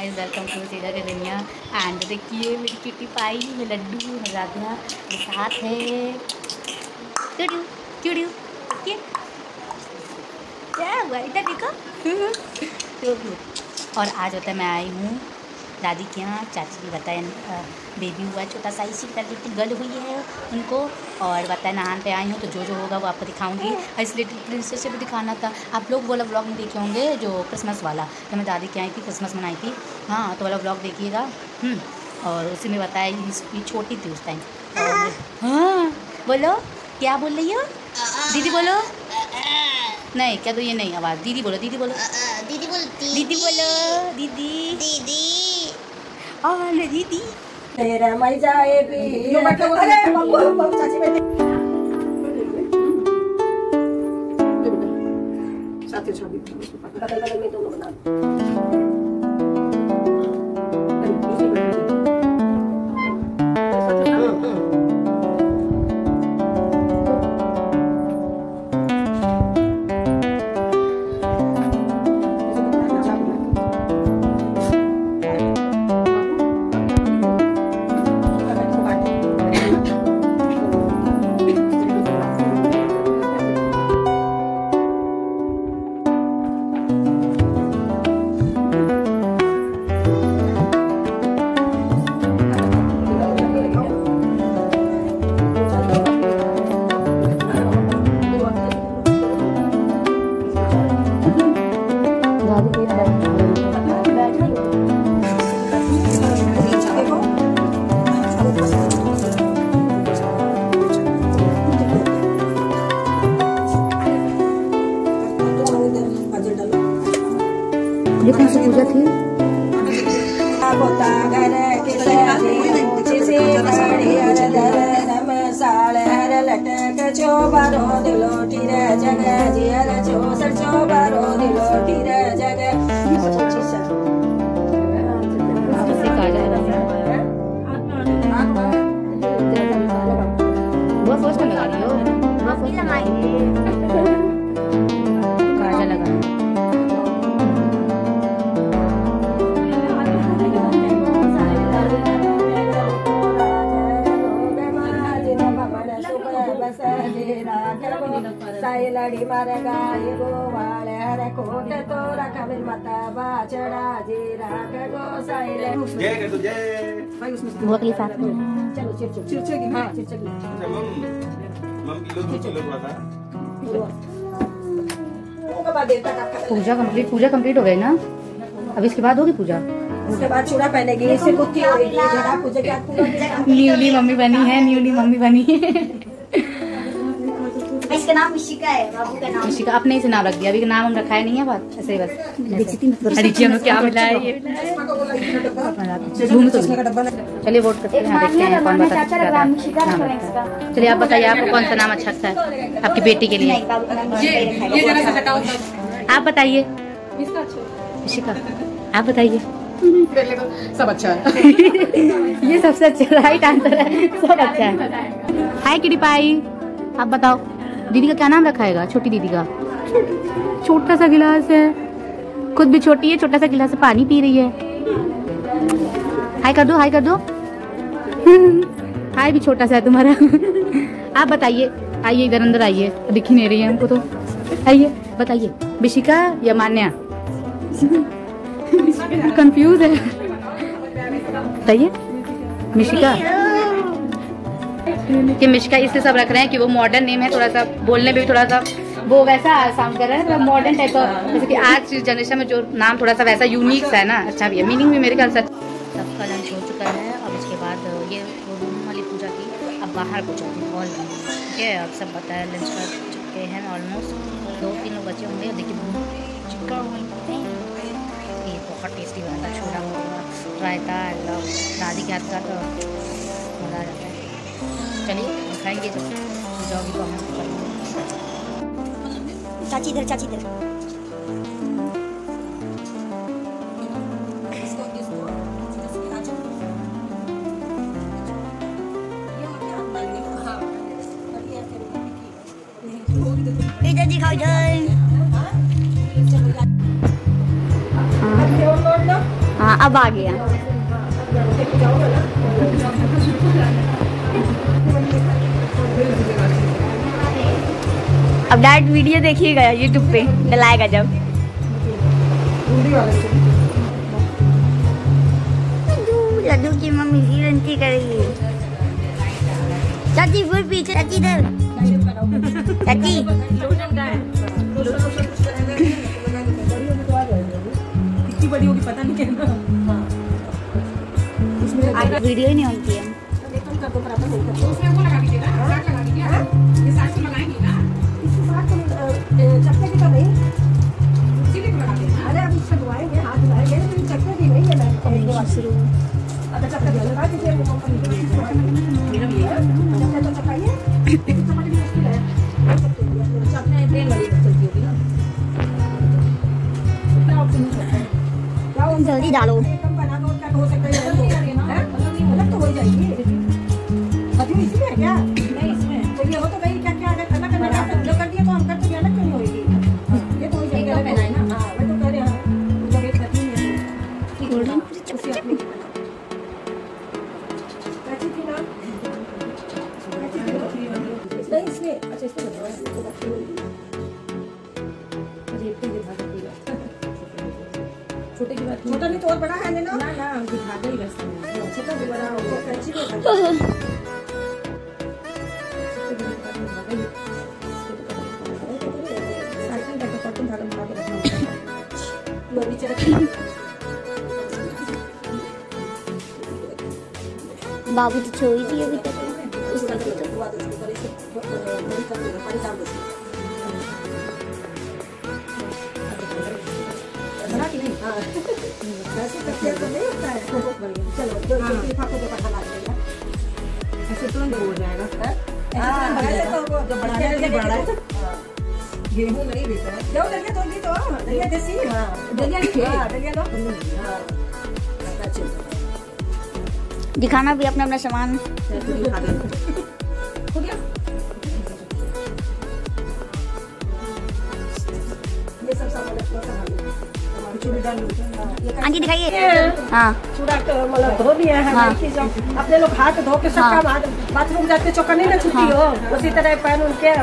Guys welcome to सीधा के दुनिया एंड देखिए, मेरी किटी पाई में लड्डू राधा साथ है। चुड़ू चुड़ू क्या हुआ? इधर देखो? तो, और आज होता है, मैं आई हूँ दादी के यहाँ चाची ने बताया बेबी हुआ छोटा सा इसी तरह की गर्ल हुई है उनको और बताया नहान पे आई हूँ तो जो जो होगा वो आपको दिखाऊँगी। और इस लिटिल प्रिंसेस से भी दिखाना था। आप लोग वाला ब्लॉग में देखे होंगे जो क्रिसमस वाला जब मैं दादी के आई थी क्रिसमस मनाई थी। हाँ तो वाला ब्लॉग देखिएगा। हम्म, और उसी में बताया ये छोटी थी उस टाइम और हाँ बोलो क्या बोल रही हो? दीदी बोलो। नहीं क्या तो ये नहीं आवाज़ दीदी बोलो दीदी बोलो। दीदी बोलती दीदी बोलो दीदी। दीदी। और दीदी तेरा मर जाए भी अरे बब्बू बब्बू चाची बेटी साथी छवि ये कौन सी पूजा थी। लटक चो बारो दिलो टीर जग जियर चो सर चो बारो दिलो टीर जग बहुत सोच कर लगा रही हो। लगाई। गाय गोवाळ हर कोट तो रखबिल माता बाचड़ा जी राख गो सायल जय कर दो जय वो अगली साथ में चलो चिरचक चिरचक हाँ चिरचक अच्छा मम मम किलो दो किलो थोड़ा सा पूजा कंप्लीट पूजा कंप्लीट हो गई ना अब इसके बाद होगी पूजा उसके बाद चूड़ा पहनेगी इससे कुत्ती होगी पूजा के बाद पूरा न्यूली मम्मी बनी है न्यूली मम्मी बनी है इसका नाम मिशिका है बाबू का नाम। ऋषि अपने ही से नाम रख दिया अभी नाम हम रखा है नहीं है बात ऐसे ही बस। अरे जी हमें क्या मिला है ये? है तो चलिए वोट करते हैं देखते हैं कौन बता। चलिए आप बताइए आपको कौन सा नाम अच्छा लगता है? आपकी बेटी के लिए। आप बताइए। ऋषिका आप बताइए। सब अच्छा है। ये सबसे अच्छा राइट आंसर है। सब अच्छा है। हाय किडी पाई आप बताओ। दीदी का क्या नाम रखाएगा? छोटी दीदी का। छोटा सा गिलास है। खुद भी छोटी है छोटा सा गिलास पानी पी रही है। हाय कर दो हाय कर दो। हाय भी छोटा सा है तुम्हारा। आप बताइए आइए इधर अंदर आइए। दिख ही नहीं रही है हमको तो। आइए बताइए। बिशिका या मान्या? कंफ्यूज है। बताइए। मिशिका कि मिशिका इसलिए सब रख रहे हैं कि वो मॉडर्न नेम है थोड़ा सा बोलने में भी थोड़ा सा वो वैसा साउंड कर रहा है थोड़ा मॉडर्न टाइप का। जैसे कि आज की जनरेशन में जो नाम थोड़ा सा वैसा यूनिक सा है ना अच्छा भी है। मीनिंग भी मेरे ख्याल से सबका लंच हो चुका है अब इसके बाद ये रूम वाली पूजा थी अब बाहर पूजा हॉल में ठीक है? अब सब बताया लंच कर चुके हैं ऑलमोस्ट दो तीन लोग बचे होंगे देखिए ये बहुत टेस्टी बना था छोला रायता दादी के हाथ का तो मज़ा आ जाता है चलिए दिखाएँगे जब पूजा होगी तो हम चाची इधर चाची इधर। हाँ अब आ गया। अब डायरेक्ट वीडियो देखिएगा यूट्यूब पे डलाएगा जब। लड्डू की मम्मी की रंती करेगी चाची फिर पीछे चाची इधर। चाची। कितनी बड़ी होगी पता नहीं क्या वीडियो ही नहीं होती है। कंपनी के बाद अगर चक्के भी लगा दीजिए वो कंपनी की चक्के तो चकाइए लेकिन चपाटी भी मुश्किल है चकने ट्रेन वाली चलती होगी ना क्या ऑप्शन हो सकता नीचे रखिए बाबू तो छोड़ी थी अभी तक। उसका तो। दो बना कि नहीं हाँ ऐसे तो नहीं होता है जाएगा। ऐसे तुरंत हो जाएगा। हाँ, ऐसे तो जो बड़ा है। बड़ा है। गेहूँ नहीं बेचा है जाओ दलिया तो ली तो। दलिया देसी? हाँ। दलिया लिखे? हाँ। दलिया लो। हाँ। चलो दिखाना भी अपना अपना सामान। हो गया? ये सब सामान। हाँ, हाँ जी दिखाइए। हाँ। चूड़ा तो मतलब धो है हाँ। अपने लोग हाथ धो के सब हाँ। काम बाथरूम जाते चौका नहीं ना छुट्टी हो। उसी तरह पैन उनके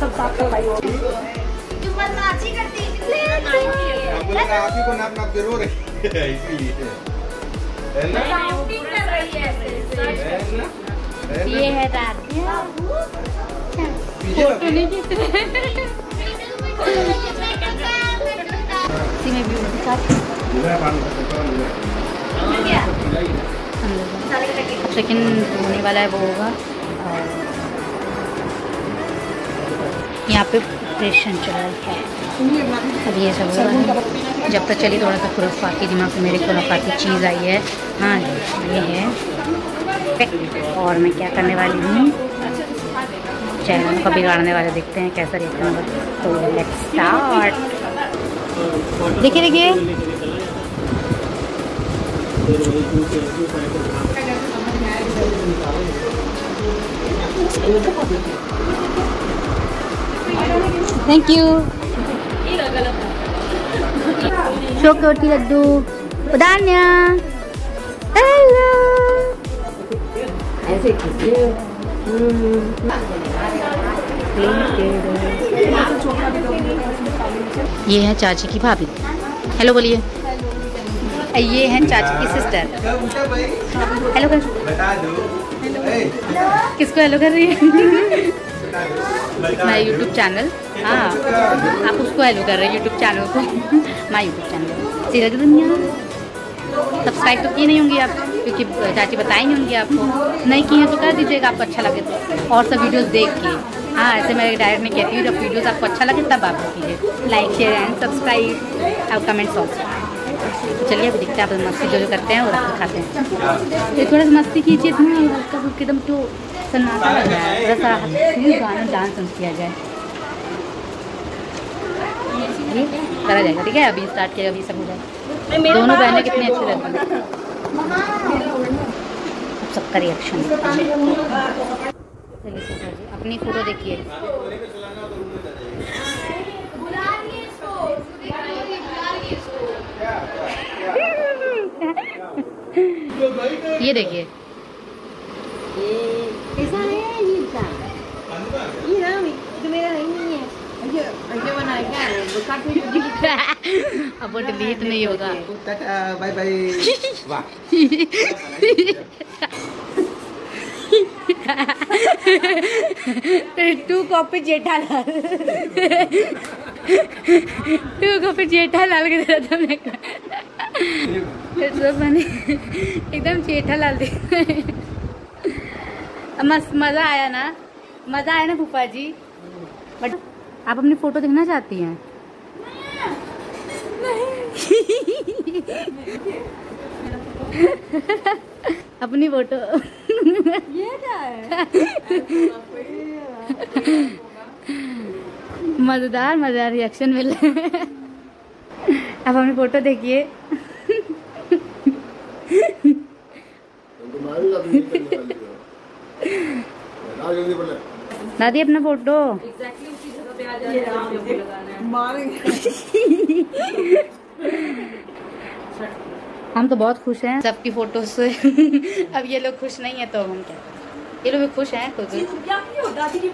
सब साफ़ करवाई हो। ही। नाप नाप के रो रही है इसीलिए है है है? ये है इसी में भी उनके साथ लोग होने वाला है वो होगा। यहाँ पे प्रिपरेशन चल रही है। अब ये सब जब तक चली थोड़ा सा खुरफाती दिमाग में मेरे खुरफाती चीज़ आई है। हाँ ये है। और मैं क्या करने वाली हूँ? चैनल को बिगाड़ने वाले देखते हैं कैसा रिएक्शन होगा तो लेट्स स्टार्ट देखिए देखिए। थैंक यू चोकोटी लड्डू। उदान्या हेलो ये है चाची की भाभी। हेलो बोलिए। ये है चाची की सिस्टर हेलो कर किसको हेलो कर रही है? माई। यूट्यूब चैनल हाँ। आप उसको हेलो कर रहे हैं यूट्यूब चैनल को। माई यूट्यूब चैनल सीरज दुनिया सब्सक्राइब तो किए नहीं होंगी आप, क्योंकि चाची बताई नहीं होंगी आपको। नहीं किए तो कर दीजिएगा, आपको अच्छा लगे तो। और सब वीडियोस देख के। हाँ ऐसे मैं डायरेक्ट में कहती हूँ जब वीडियोस आपको अच्छा लगे तब आप कीजिए लाइक शेयर एंड सब्सक्राइब और कमेंट्स ऑल्सो चलिए अभी देखते हैं आप मस्ती जो जो करते हैं और रख के खाते हैं। ये थोड़ा सा मस्ती कीजिए थोड़ा हल्का फुल्का एकदम तो सन्नाटा लग रहा है। थोड़ा सा गाना डांस किया जाए। ये करा जाएगा ठीक है? अभी स्टार्ट किया अभी सब हो जाए। दोनों बहनें कितनी अच्छी लगती हैं। सबका रिएक्शन जी अपनी फ़ोटो देखिए। ये देखिए। कैसा है ये ये तो मेरा नहीं है है अब वो डिलीट नहीं होगा। बाय बाय वाह टू copy Jethalal. To copy Jethalal के तरह मेरे को It's so एकदम जेठालाल। मस्त मज़ा आया ना? मज़ा आया ना फूफा जी? बट आप अपनी फ़ोटो देखना चाहती हैं? अपनी फ़ोटो ये क्या है? मज़ेदार मज़ेदार रिएक्शन मिल। रहे हैं अब अपनी फ़ोटो देखिए। दादी अपना फ़ोटो हम तो बहुत खुश हैं। सबकी फ़ोटो से। अब ये लोग खुश नहीं है तो हम क्या ये लोग भी खुश हैं खुद। क्या क्यों? दादी की